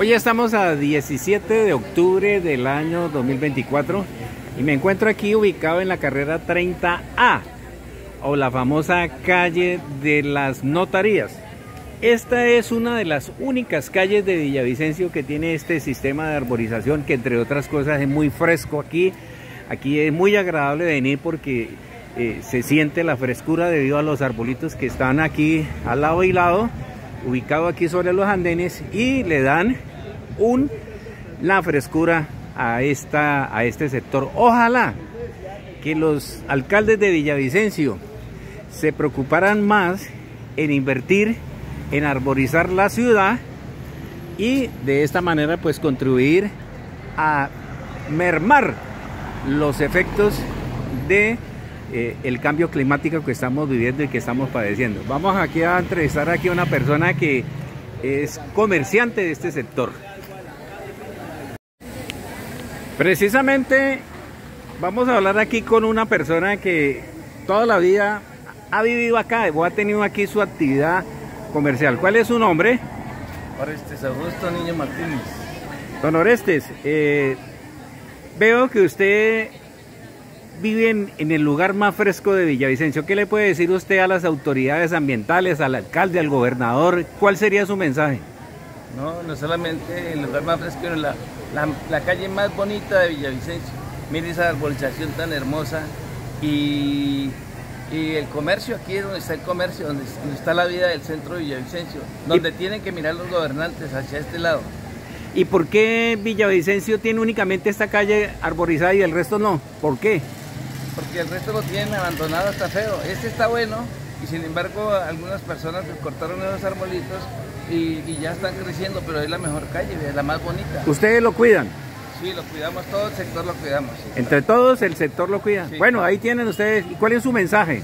Hoy estamos a 17 de octubre del año 2024 y me encuentro aquí ubicado en la carrera 30A o la famosa calle de las notarías. Esta es una de las únicas calles de Villavicencio que tiene este sistema de arborización que entre otras cosas es muy fresco aquí. Aquí es muy agradable venir porque eh, se siente la frescura debido a los arbolitos que están aquí al lado y lado, ubicado aquí sobre los andenes y le dan un, la frescura a, esta, a este sector. Ojalá que los alcaldes de Villavicencio se preocuparan más en invertir en arborizar la ciudad y de esta manera pues contribuir a mermar los efectos de eh, el cambio climático que estamos viviendo y que estamos padeciendo. Vamos aquí a entrevistar aquí a una persona que es comerciante de este sector. Precisamente vamos a hablar aquí con una persona que toda la vida ha vivido acá o ha tenido aquí su actividad comercial. ¿Cuál es su nombre? Orestes Augusto Niño Martínez. Don Orestes, eh, veo que usted vive en, el lugar más fresco de Villavicencio. ¿Qué le puede decir usted a las autoridades ambientales, al alcalde, al gobernador? ¿Cuál sería su mensaje? No, no solamente el lugar más fresco, la, la, la calle más bonita de Villavicencio. Mire esa arbolización tan hermosa y, y, el comercio, aquí es donde está el comercio, donde, donde, está la vida del centro de Villavicencio, donde y, tienen que mirar los gobernantes hacia este lado. ¿Y por qué Villavicencio tiene únicamente esta calle arborizada y el resto no? ¿Por qué? Porque el resto lo tienen abandonado, está feo. Este está bueno y sin embargo algunas personas cortaron esos arbolitos y, y, ya están creciendo, pero es la mejor calle, es la más bonita. ¿Ustedes lo cuidan? Sí, lo cuidamos, todo el sector lo cuidamos. Sí, Entre todos el sector lo cuida. Sí, bueno, ahí tienen ustedes. ¿Y cuál es su mensaje?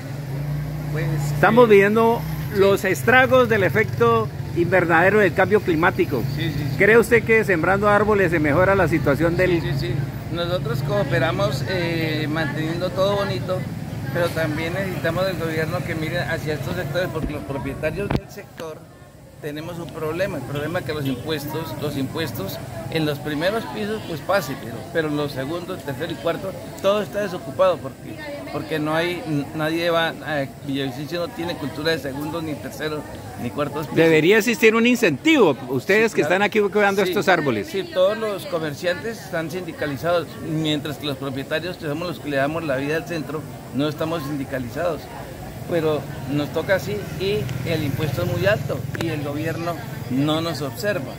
Pues, Estamos viendo los estragos del efecto invernadero del cambio climático. Sí, sí, ¿Cree usted que sembrando árboles se mejora la situación del...? Nosotros cooperamos eh, manteniendo todo bonito, pero también necesitamos del gobierno que mire hacia estos sectores, porque los propietarios del sector tenemos un problema, el problema es que los impuestos, los impuestos en los primeros pisos pues pase, pero, pero en los segundos, tercero y cuarto todo está desocupado porque, porque no hay, nadie va, a, Villavicencio no tiene cultura de segundos, ni terceros, ni cuartos pisos. Debería existir un incentivo, ustedes sí, que claro. están aquí cuidando sí, estos árboles. Sí, todos los comerciantes están sindicalizados, mientras que los propietarios, que somos los que le damos la vida al centro, no estamos sindicalizados pero nos toca así y el impuesto es muy alto y el gobierno no nos observa.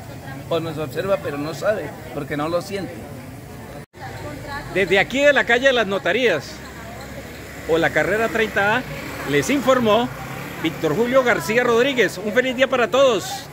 O nos observa pero no sabe porque no lo siente. Desde aquí de la calle de las notarías o la carrera 30A les informó Víctor Julio García Rodríguez. Un feliz día para todos.